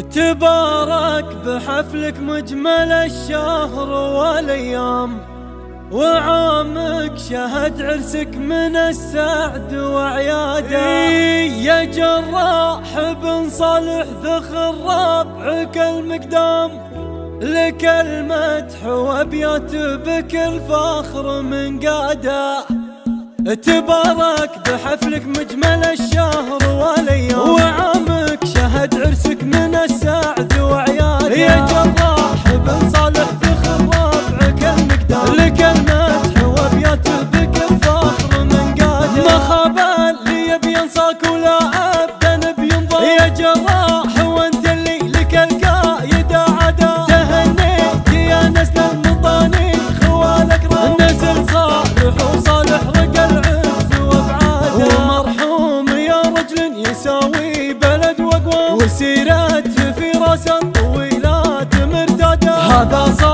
تبارك بحفلك مجمل الشهر والأيام وعامك شهد عرسك من السعد وعياده. يا جراح بن صالح ذخر ربعك المقدام لك المدح وأبيات بكل فخر من قاده. تبارك بحفلك مجمل الشهر والأيام. عرسك من السعد وعياده يا جراح وسيرته في راس الطويلات مرتاده هذا صالح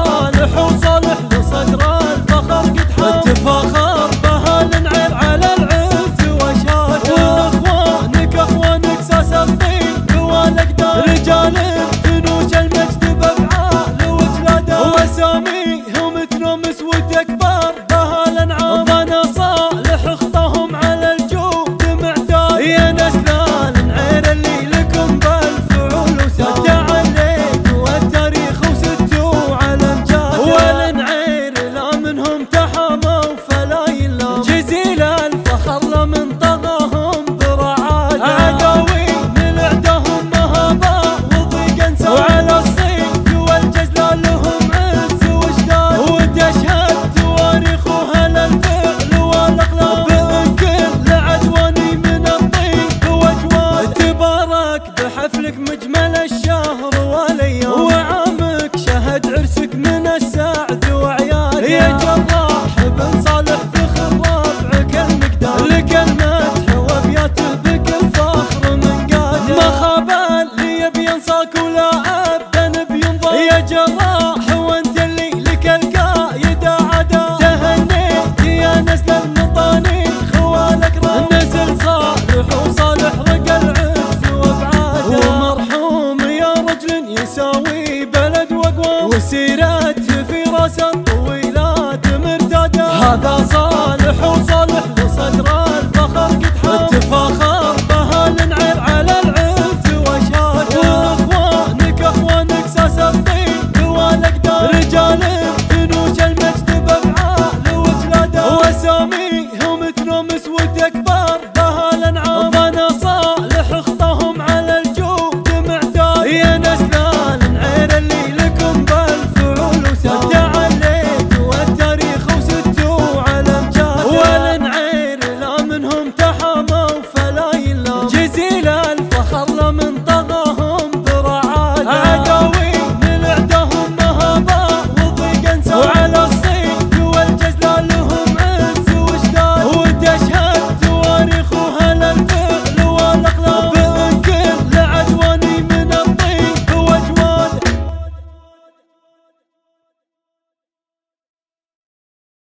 ينصاك ولا ابدا بينظر. يا جراح وانت اللي لك القايد عدا. تهنيت يا نسل المطاني خوالك نسل صالح وصالح رقى العز وأبعاده. ومرحوم يا رجل يساوي بلد واقوى وسيرته في راس الطويلات مرتاده هذا